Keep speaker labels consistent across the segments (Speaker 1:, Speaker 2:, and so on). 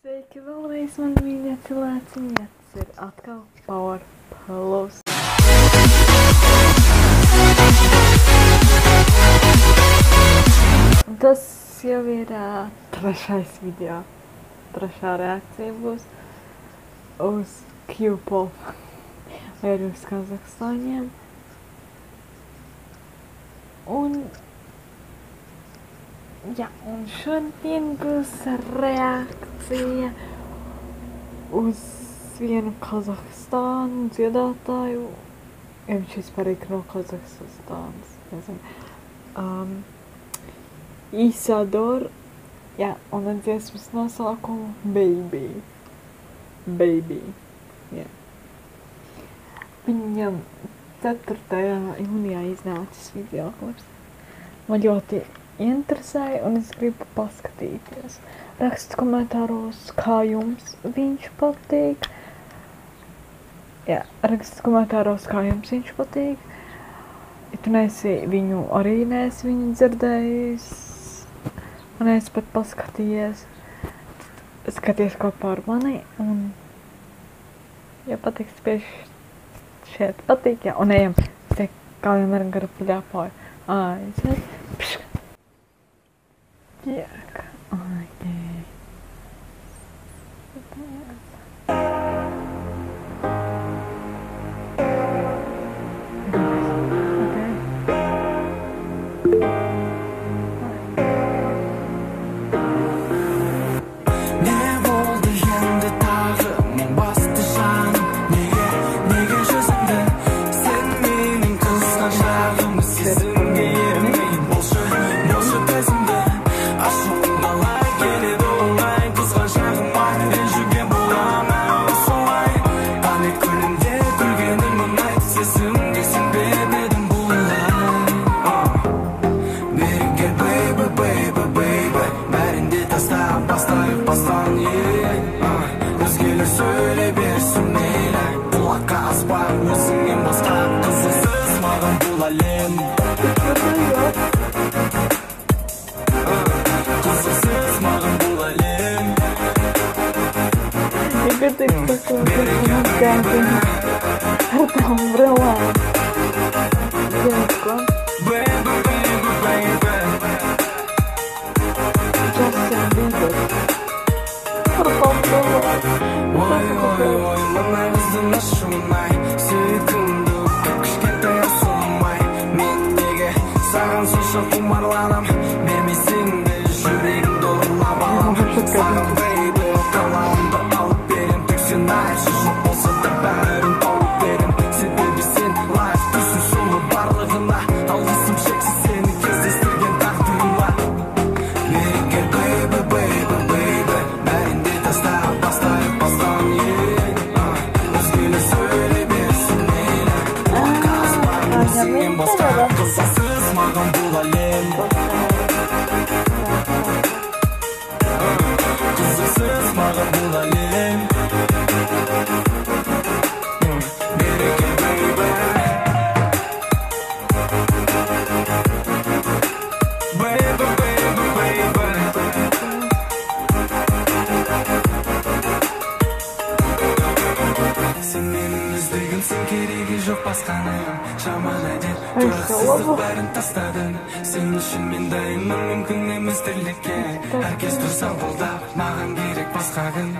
Speaker 1: Sveiki vēlreiz, man mīļie cilvēciņi, tas ir atkal Power Plus. Tas jau ir uh, trešais video. Trešā reakcija būs uz Q-pop vai arī uz Kazahstāņiem. Un, jā, un šodien būs reakcija uz vienu Kazahstānu dziedātāju. Ja viņš vispār ir no Kazahstānas, nezinu. Um, Isador, jā, un tad dziesmas nosaukumu Baby. Baby, jā. Viņam 4. jūnijā iznācis video klips. Man ļoti interesēja, un es gribu paskatīties. Rakst komentāros, kā jums viņš patīk. Jā, rakst komentāros, kā jums viņš patīk. Ja tu neesi viņu arī neesi viņu dzirdējis, un es pat paskatījies, skaties kopā ar mani, un, ja patiks pieši šeit patīk, jā, un ejam, te kā vienmēr garu pļāpoju, aiziet,
Speaker 2: өзіңнен басқа қызықсыз маған бұл әлем қызықсыз маған бұл әлем Нифига 我我我我慢慢不怎么收麦，随风。my gon' do a limbo егілсе керегі жоқ басқаны жаман әдет тұрақсыздық бәрін тастадың сен үшін мен дайынмын мүмкін емес тірлікке әркез тұрса қолдап маған керек басқа күн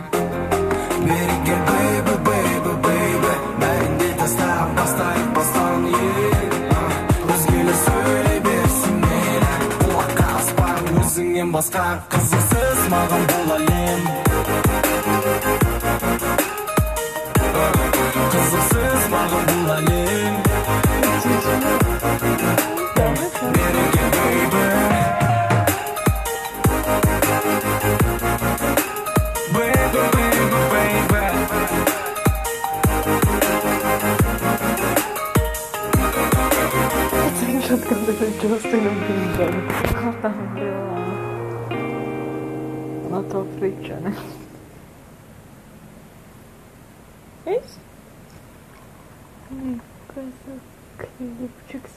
Speaker 2: береке бейбі бейбі бейбі Бәрінде тастап бастайық бастан өзгелер сөйлей берсін мені құлаққа аспа өзіңнен басқа қызықсыз маған
Speaker 1: бола Palestīnu bīdami. Ar tām billām. No to fričene. Viss? Nē, kas ir krīpčiks.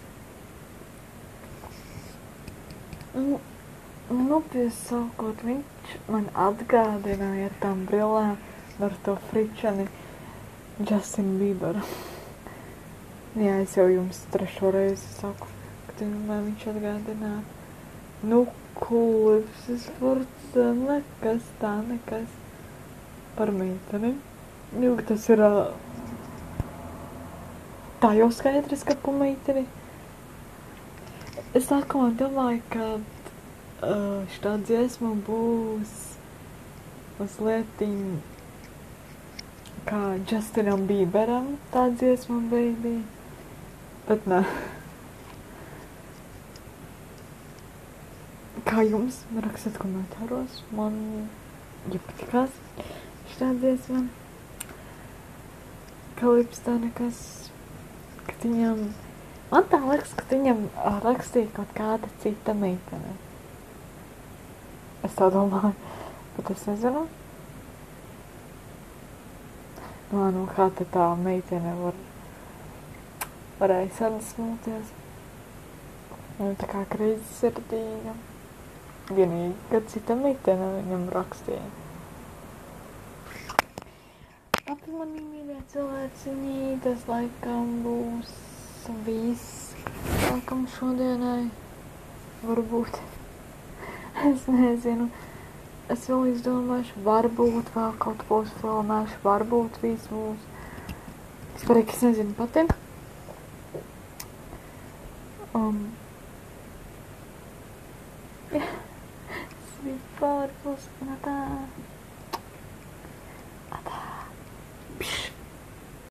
Speaker 1: Nu, nu piesākot, viņš man atgādināja tām brillēm ar to fričeni Justin Bieber. Jā, es jau jums trešo reizi saku tu man viņš atgādināja. Nu, es forca, nekas tā, nekas par meiteni. Nu, tas ir tā jau skaidrs, ka pa meiteni. Es sākumā domāju, ka uh, šī dziesma būs mazliet kā Justinam Bieberam tā dziesma baby. Bet nē. Kā jums rakstat komentāros, man iepatikās šī dziesma. Kalips tā nekas, ka viņam, man tā liekas, ka viņam rakstīja kaut kāda cita meitene. Es tā domāju, bet es nezinu. Nu, nu kā tā meitene var, varēja sadusmoties. Un tā kā krīzes sirdīga. Vienīgi, ka cita meitene viņam rakstīja. Mani mīļie cilvēciņi, tas laikam būs viss. Laikam šodienai varbūt. Es nezinu. Es vēl izdomāšu, varbūt vēl kaut ko filmēšu, varbūt viss būs. Es parīgi, es nezinu pati. Um,